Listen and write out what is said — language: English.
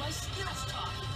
My skills talking.